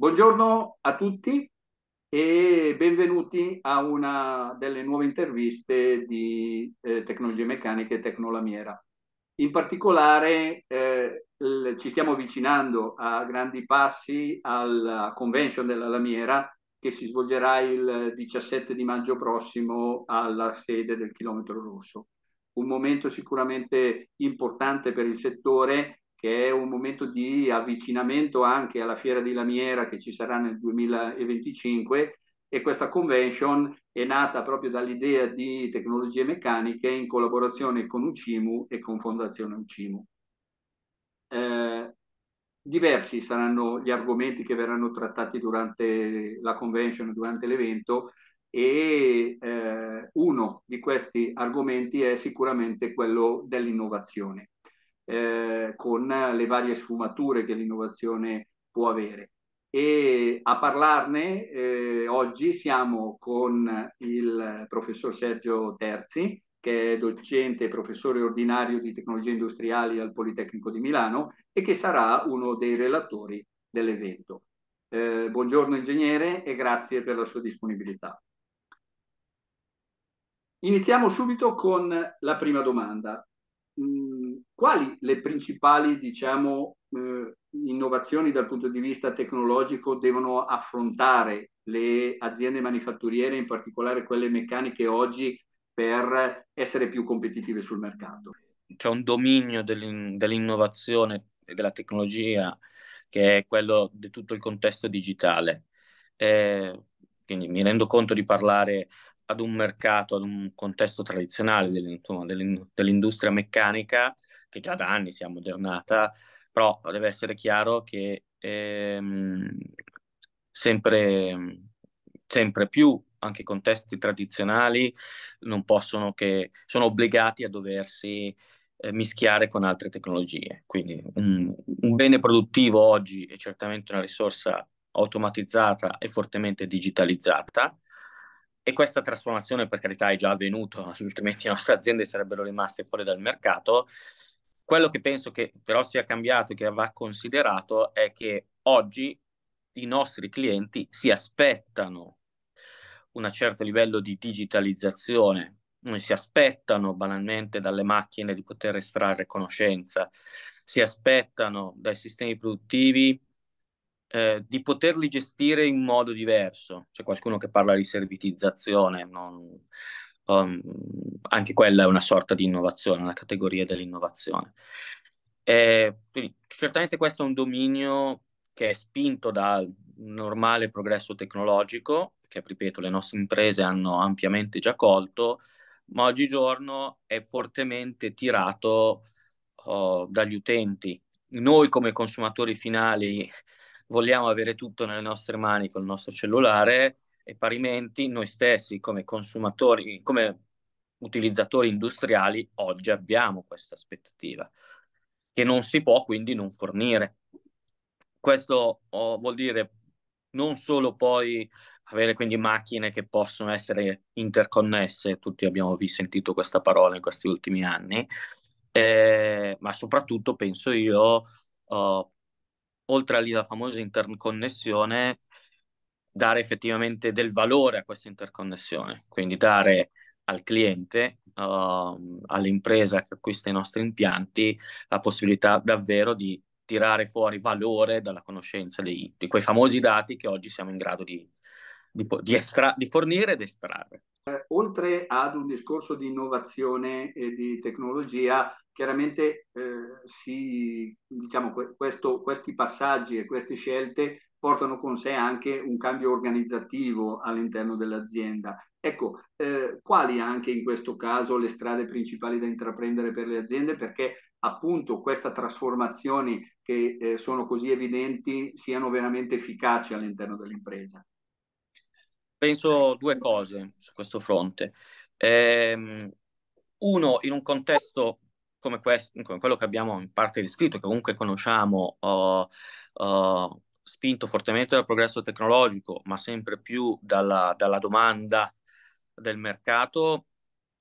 Buongiorno a tutti e benvenuti a una delle nuove interviste di eh, Tecnologie Meccaniche e Tecnolamiera. In particolare eh, ci stiamo avvicinando a grandi passi alla convention della Lamiera che si svolgerà il 17 di maggio prossimo alla sede del Chilometro Rosso. Un momento sicuramente importante per il settore che è un momento di avvicinamento anche alla Fiera di Lamiera che ci sarà nel 2025 e questa convention è nata proprio dall'idea di tecnologie meccaniche in collaborazione con UCIMU e con Fondazione UCIMU. Eh, diversi saranno gli argomenti che verranno trattati durante la convention, durante l'evento e eh, uno di questi argomenti è sicuramente quello dell'innovazione eh, con le varie sfumature che l'innovazione può avere. E a parlarne eh, oggi siamo con il professor Sergio Terzi, che è docente e professore ordinario di tecnologie industriali al Politecnico di Milano e che sarà uno dei relatori dell'evento. Eh, buongiorno ingegnere e grazie per la sua disponibilità. Iniziamo subito con la prima domanda mh, quali le principali, diciamo, eh, innovazioni dal punto di vista tecnologico devono affrontare le aziende manifatturiere, in particolare quelle meccaniche oggi, per essere più competitive sul mercato? C'è un dominio dell'in- dell'innovazione e della tecnologia che è quello di tutto il contesto digitale. Eh, quindi mi rendo conto di parlare ad un mercato, ad un contesto tradizionale dell'industria meccanica, che già da anni si è ammodernata, però deve essere chiaro che ehm, sempre, sempre più anche contesti tradizionali non possono che, sono obbligati a doversi eh, mischiare con altre tecnologie. Quindi un, un bene produttivo oggi è certamente una risorsa automatizzata e fortemente digitalizzata, e questa trasformazione, per carità, è già avvenuta, altrimenti le nostre aziende sarebbero rimaste fuori dal mercato. Quello che penso che però sia cambiato e che va considerato è che oggi i nostri clienti si aspettano un certo livello di digitalizzazione, si aspettano banalmente dalle macchine di poter estrarre conoscenza, si aspettano dai sistemi produttivi eh, di poterli gestire in modo diverso. C'è qualcuno che parla di servitizzazione, non, um, anche quella è una sorta di innovazione, una categoria dell'innovazione. Quindi, certamente questo è un dominio che è spinto dal normale progresso tecnologico, che ripeto le nostre imprese hanno ampiamente già colto, ma oggigiorno è fortemente tirato oh, dagli utenti. Noi come consumatori finali vogliamo avere tutto nelle nostre mani con il nostro cellulare e parimenti noi stessi come consumatori, come utilizzatori industriali, oggi abbiamo questa aspettativa che non si può quindi non fornire. Questo oh, vuol dire non solo poi avere quindi macchine che possono essere interconnesse, tutti abbiamo sentito questa parola in questi ultimi anni, eh, ma soprattutto penso io oh, oltre alla famosa interconnessione, dare effettivamente del valore a questa interconnessione, quindi dare al cliente, uh, all'impresa che acquista i nostri impianti, la possibilità davvero di tirare fuori valore dalla conoscenza dei, di quei famosi dati che oggi siamo in grado di, di, di, estra- di fornire ed estrarre. Eh, oltre ad un discorso di innovazione e di tecnologia, chiaramente eh, si, diciamo, questo, questi passaggi e queste scelte portano con sé anche un cambio organizzativo all'interno dell'azienda. Ecco, eh, quali anche in questo caso le strade principali da intraprendere per le aziende perché appunto queste trasformazioni che eh, sono così evidenti siano veramente efficaci all'interno dell'impresa? Penso due cose su questo fronte. Eh, uno, in un contesto come, questo, come quello che abbiamo in parte descritto, che comunque conosciamo, uh, uh, spinto fortemente dal progresso tecnologico, ma sempre più dalla, dalla domanda del mercato,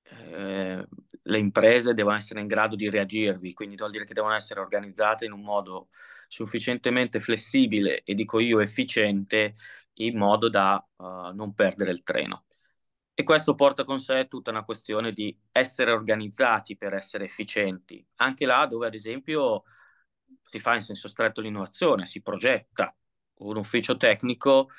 eh, le imprese devono essere in grado di reagirvi, quindi vuol dire che devono essere organizzate in un modo sufficientemente flessibile e dico io efficiente in modo da uh, non perdere il treno. E questo porta con sé tutta una questione di essere organizzati per essere efficienti, anche là dove ad esempio si fa in senso stretto l'innovazione, si progetta un ufficio tecnico,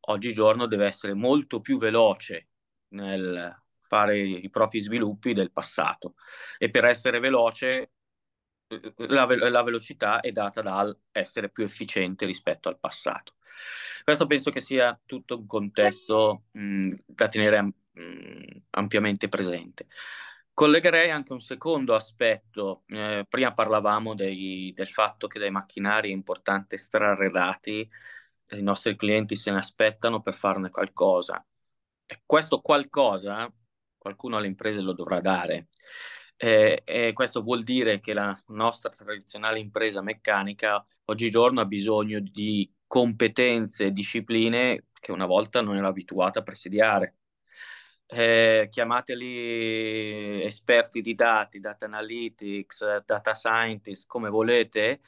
oggigiorno deve essere molto più veloce nel fare i propri sviluppi del passato e per essere veloce la, ve- la velocità è data dal essere più efficiente rispetto al passato. Questo penso che sia tutto un contesto mh, da tenere mh, ampiamente presente. Collegherei anche un secondo aspetto. Eh, prima parlavamo dei, del fatto che dai macchinari è importante estrarre dati, i nostri clienti se ne aspettano per farne qualcosa. E questo qualcosa qualcuno alle imprese lo dovrà dare. Eh, e questo vuol dire che la nostra tradizionale impresa meccanica oggigiorno ha bisogno di competenze e discipline che una volta non era abituata a presidiare. Eh, chiamateli esperti di dati, data analytics, data scientist, come volete,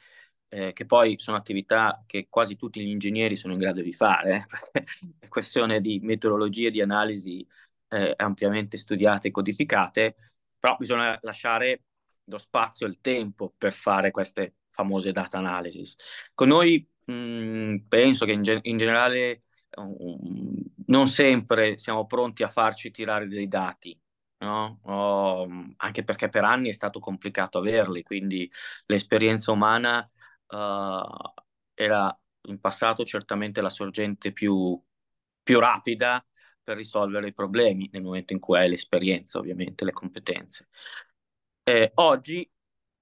eh, che poi sono attività che quasi tutti gli ingegneri sono in grado di fare. Eh? È questione di metodologie di analisi eh, ampiamente studiate e codificate, però bisogna lasciare lo spazio e il tempo per fare queste famose data analysis. Con noi mh, mm, penso che in, ge- in generale um, non sempre siamo pronti a farci tirare dei dati, no? oh, anche perché per anni è stato complicato averli, quindi l'esperienza umana uh, era in passato certamente la sorgente più, più rapida per risolvere i problemi nel momento in cui hai l'esperienza, ovviamente, le competenze. Eh, oggi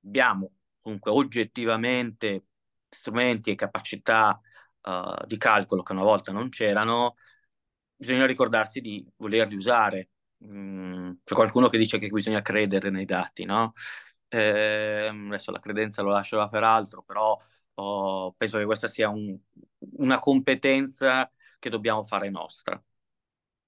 abbiamo comunque oggettivamente strumenti e capacità uh, di calcolo che una volta non c'erano, bisogna ricordarsi di volerli usare. Mm, c'è qualcuno che dice che bisogna credere nei dati, no? Eh, adesso la credenza lo lascio là per altro, però oh, penso che questa sia un, una competenza che dobbiamo fare nostra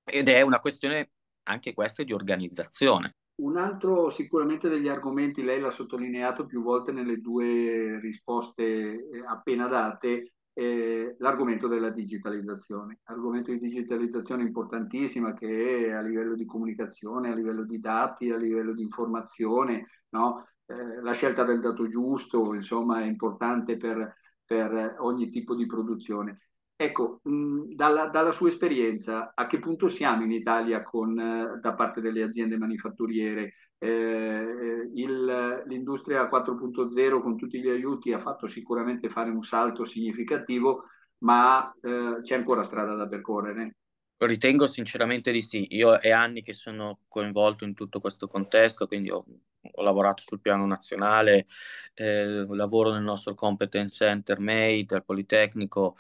ed è una questione anche questa di organizzazione. Un altro sicuramente degli argomenti, lei l'ha sottolineato più volte nelle due risposte eh, appena date, eh, l'argomento della digitalizzazione. Argomento di digitalizzazione importantissima che a livello di comunicazione, a livello di dati, a livello di informazione, no? eh, la scelta del dato giusto, insomma, è importante per, per ogni tipo di produzione. Ecco, mh, dalla, dalla, sua esperienza, a che punto siamo in Italia con, eh, da parte delle aziende manifatturiere? Eh, il, l'industria 4.0 con tutti gli aiuti ha fatto sicuramente fare un salto significativo, ma eh, c'è ancora strada da percorrere. Ritengo sinceramente di sì. Io è anni che sono coinvolto in tutto questo contesto, quindi ho, ho lavorato sul piano nazionale, eh, lavoro nel nostro competence center MAID al Politecnico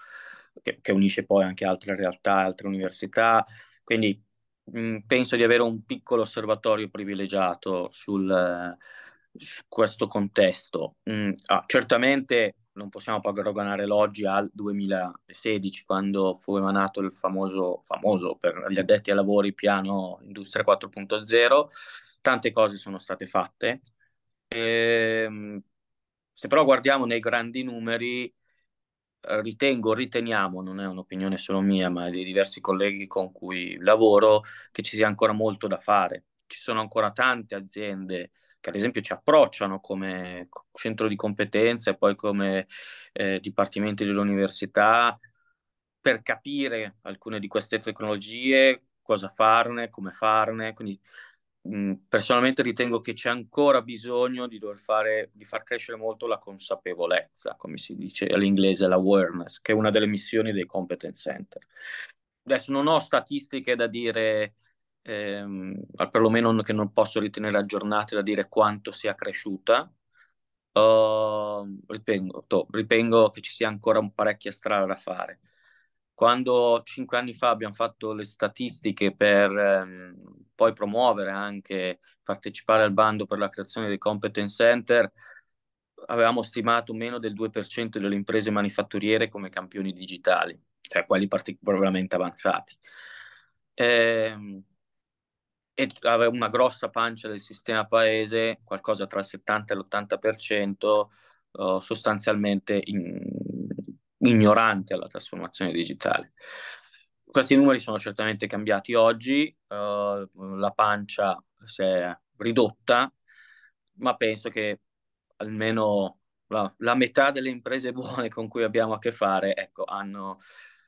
che, che unisce poi anche altre realtà, altre università. Quindi mh, mm, penso di avere un piccolo osservatorio privilegiato sul, su questo contesto. Mm, ah, certamente non possiamo paragonare l'oggi al 2016, quando fu emanato il famoso, famoso per gli addetti ai lavori piano Industria 4.0. Tante cose sono state fatte. E, ehm, se però guardiamo nei grandi numeri, ritengo, riteniamo, non è un'opinione solo mia, ma di diversi colleghi con cui lavoro, che ci sia ancora molto da fare. Ci sono ancora tante aziende che ad esempio ci approcciano come centro di competenza e poi come eh, dipartimenti dell'università per capire alcune di queste tecnologie, cosa farne, come farne. Quindi Personalmente ritengo che c'è ancora bisogno di fare, di far crescere molto la consapevolezza, come si dice all'inglese, l'awareness, che è una delle missioni dei competence center. Adesso non ho statistiche da dire, ehm, perlomeno che non posso ritenere aggiornate da dire quanto sia cresciuta. Uh, ripengo, to, ripengo che ci sia ancora un parecchia strada da fare. Quando cinque anni fa abbiamo fatto le statistiche per ehm, poi promuovere anche, partecipare al bando per la creazione dei competence center, avevamo stimato meno del 2% delle imprese manifatturiere come campioni digitali, cioè quelli particolarmente avanzati. E, e aveva una grossa pancia del sistema paese, qualcosa tra il 70 e l'80%, uh, sostanzialmente in, ignoranti alla trasformazione digitale. Questi numeri sono certamente cambiati oggi, uh, la pancia si è ridotta, ma penso che almeno la, la, metà delle imprese buone con cui abbiamo a che fare ecco, hanno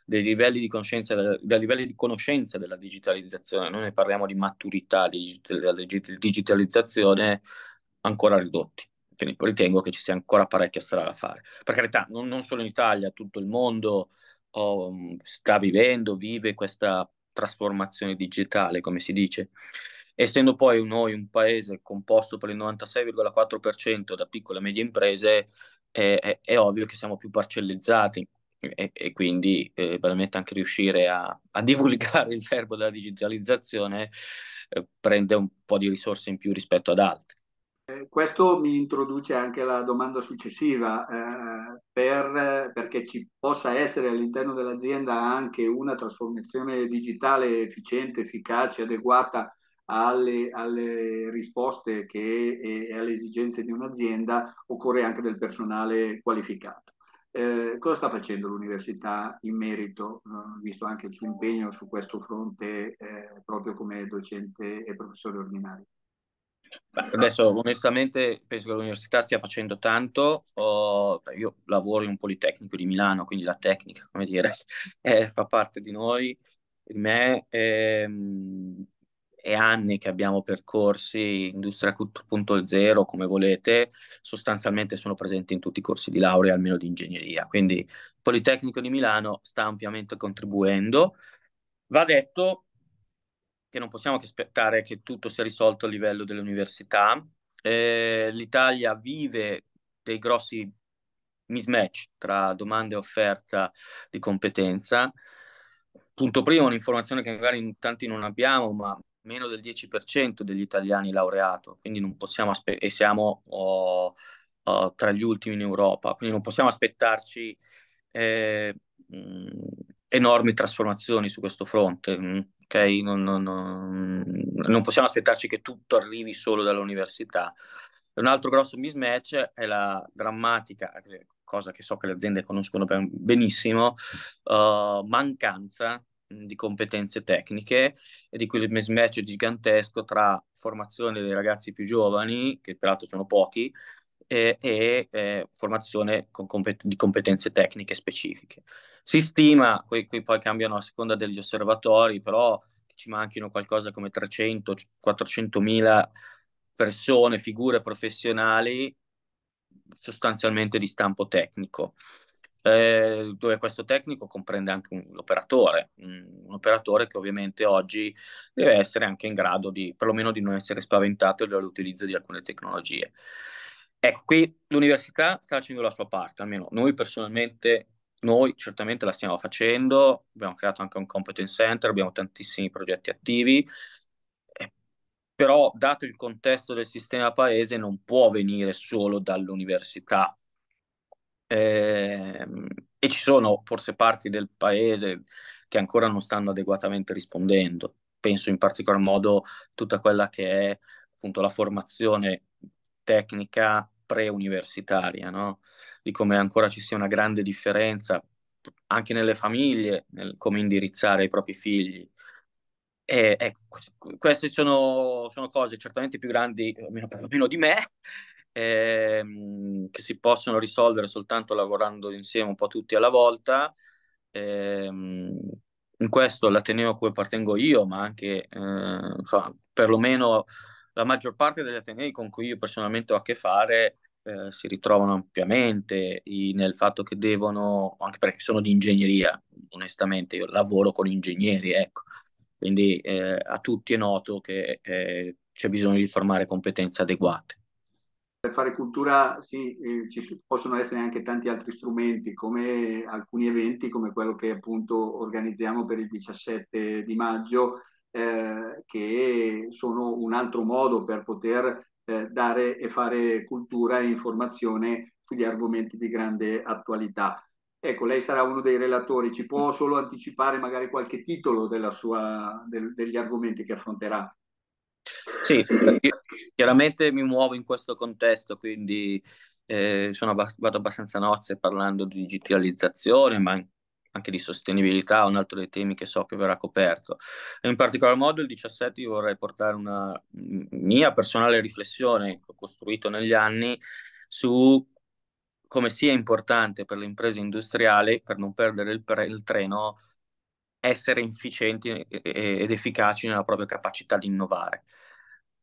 dei livelli di conoscenza, dei livelli di conoscenza della digitalizzazione, noi ne parliamo di maturità di digitalizzazione ancora ridotti. Quindi ritengo che ci sia ancora parecchia strada da fare. Per carità, non, non solo in Italia, tutto il mondo oh, sta vivendo, vive questa trasformazione digitale, come si dice. Essendo poi noi un paese composto per il 96,4% da piccole e medie imprese, è, è, è ovvio che siamo più parcellizzati e, e quindi eh, veramente anche riuscire a, a, divulgare il verbo della digitalizzazione eh, prende un po' di risorse in più rispetto ad altri. Eh, questo mi introduce anche la domanda successiva, eh, per, perché ci possa essere all'interno dell'azienda anche una trasformazione digitale efficiente, efficace, adeguata alle, alle risposte che, e alle esigenze di un'azienda, occorre anche del personale qualificato. Eh, cosa sta facendo l'università in merito, eh, visto anche il suo impegno su questo fronte eh, proprio come docente e professore ordinario? Adesso onestamente penso che l'università stia facendo tanto, oh, io lavoro in un Politecnico di Milano, quindi la tecnica, come dire, eh, fa parte di noi, di me, ehm, è anni che abbiamo percorsi Industria 4.0, come volete, sostanzialmente sono presenti in tutti i corsi di laurea, almeno di ingegneria. Quindi il Politecnico di Milano sta ampiamente contribuendo. Va detto che non possiamo che aspettare che tutto sia risolto a livello delle università. Eh, L'Italia vive dei grossi mismatch tra domanda e offerta di competenza. Punto primo, un'informazione che magari in tanti non abbiamo, ma meno del 10% degli italiani laureato, quindi non possiamo aspettare, e siamo oh, oh, tra gli ultimi in Europa, quindi non possiamo aspettarci eh, mh, enormi trasformazioni su questo fronte, mh, ok? Non, non, non, non, possiamo aspettarci che tutto arrivi solo dall'università. Un altro grosso mismatch è la drammatica, cosa che so che le aziende conoscono ben, benissimo, uh, mancanza di competenze tecniche e di quel mismatch gigantesco tra formazione dei ragazzi più giovani, che peraltro sono pochi, e, e eh, formazione compet- di competenze tecniche specifiche. Si stima, qui, qui poi cambiano a seconda degli osservatori, però ci manchino qualcosa come 300-400 mila persone, figure professionali sostanzialmente di stampo tecnico eh, dove questo tecnico comprende anche un, un, un, operatore che ovviamente oggi deve essere anche in grado di, perlomeno di non essere spaventato dall'utilizzo di alcune tecnologie. Ecco, qui l'università sta facendo la sua parte, almeno noi personalmente, noi certamente la stiamo facendo, abbiamo creato anche un competence center, abbiamo tantissimi progetti attivi, eh, però dato il contesto del sistema paese non può venire solo dall'università, eh, e ci sono forse parti del paese che ancora non stanno adeguatamente rispondendo. Penso in particolar modo tutta quella che è appunto la formazione tecnica pre-universitaria, no? di come ancora ci sia una grande differenza anche nelle famiglie, nel come indirizzare i propri figli. E, ecco, queste sono, sono cose certamente più grandi, almeno perlomeno di me, ehm, che si possono risolvere soltanto lavorando insieme un po' tutti alla volta. Ehm, in questo l'Ateneo a cui appartengo io, ma anche eh, insomma, perlomeno la maggior parte degli Atenei con cui io personalmente ho a che fare eh, si ritrovano ampiamente nel fatto che devono, anche perché sono di ingegneria, onestamente io lavoro con ingegneri, ecco, quindi eh, a tutti è noto che eh, c'è bisogno di formare competenze adeguate. Per fare cultura sì, eh, ci possono essere anche tanti altri strumenti, come alcuni eventi, come quello che appunto organizziamo per il 17 di maggio, eh, sono un altro modo per poter eh, dare e fare cultura e informazione sugli argomenti di grande attualità. Ecco, lei sarà uno dei relatori, ci può solo anticipare magari qualche titolo sua, del, degli argomenti che affronterà? Sì, chiaramente mi muovo in questo contesto, quindi eh, sono abbast- vado abbastanza nozze parlando di digitalizzazione, ma anche di sostenibilità, un altro dei temi che so che verrà coperto. In particolar modo il 17 io vorrei portare una mia personale riflessione che ho costruito negli anni su come sia importante per le imprese industriali, per non perdere il, pre- il treno, essere efficienti ed efficaci nella propria capacità di innovare.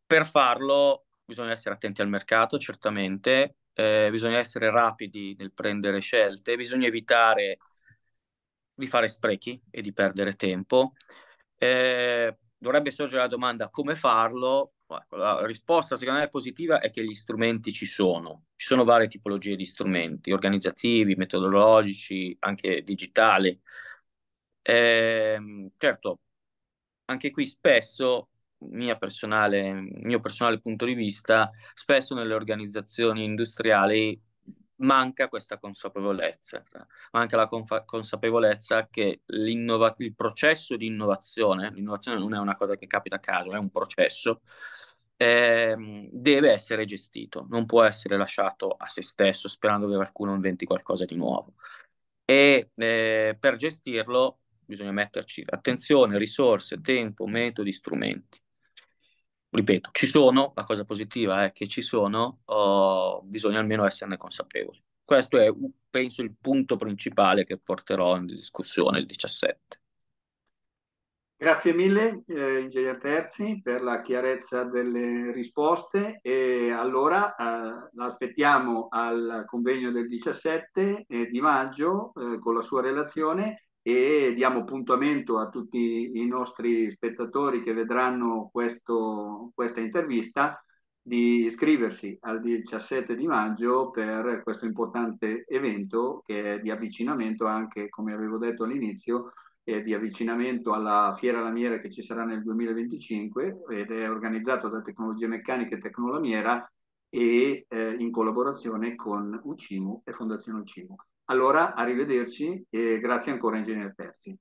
Per farlo bisogna essere attenti al mercato, certamente, eh, bisogna essere rapidi nel prendere scelte, bisogna evitare di fare sprechi e di perdere tempo. Eh, dovrebbe sorgere la domanda come farlo. La risposta secondo me positiva è che gli strumenti ci sono, ci sono varie tipologie di strumenti, organizzativi, metodologici, anche digitali. Eh, certo, anche qui spesso, personale, mio personale punto di vista, spesso nelle organizzazioni industriali manca questa consapevolezza, manca la confa- consapevolezza che il processo di innovazione, l'innovazione non è una cosa che capita a caso, è un processo, eh, deve essere gestito, non può essere lasciato a se stesso sperando che qualcuno inventi qualcosa di nuovo. E eh, per gestirlo bisogna metterci attenzione, risorse, tempo, metodi, strumenti ripeto, ci sono, la cosa positiva è che ci sono, oh, bisogna almeno esserne consapevoli. Questo è, penso, il punto principale che porterò in discussione il 17. Grazie mille, eh, Ingegner Terzi, per la chiarezza delle risposte e allora eh, l'aspettiamo al convegno del 17 eh, di maggio eh, con la sua relazione e diamo appuntamento a tutti i nostri spettatori che vedranno questo, questa intervista di iscriversi al 17 di maggio per questo importante evento che è di avvicinamento anche, come avevo detto all'inizio, è di avvicinamento alla Fiera Lamiera che ci sarà nel 2025 ed è organizzato da Tecnologie Meccaniche e Tecnolamiera e eh, in collaborazione con UCIMU e Fondazione UCIMU. Allora, arrivederci e grazie ancora Ingegnere Terzi.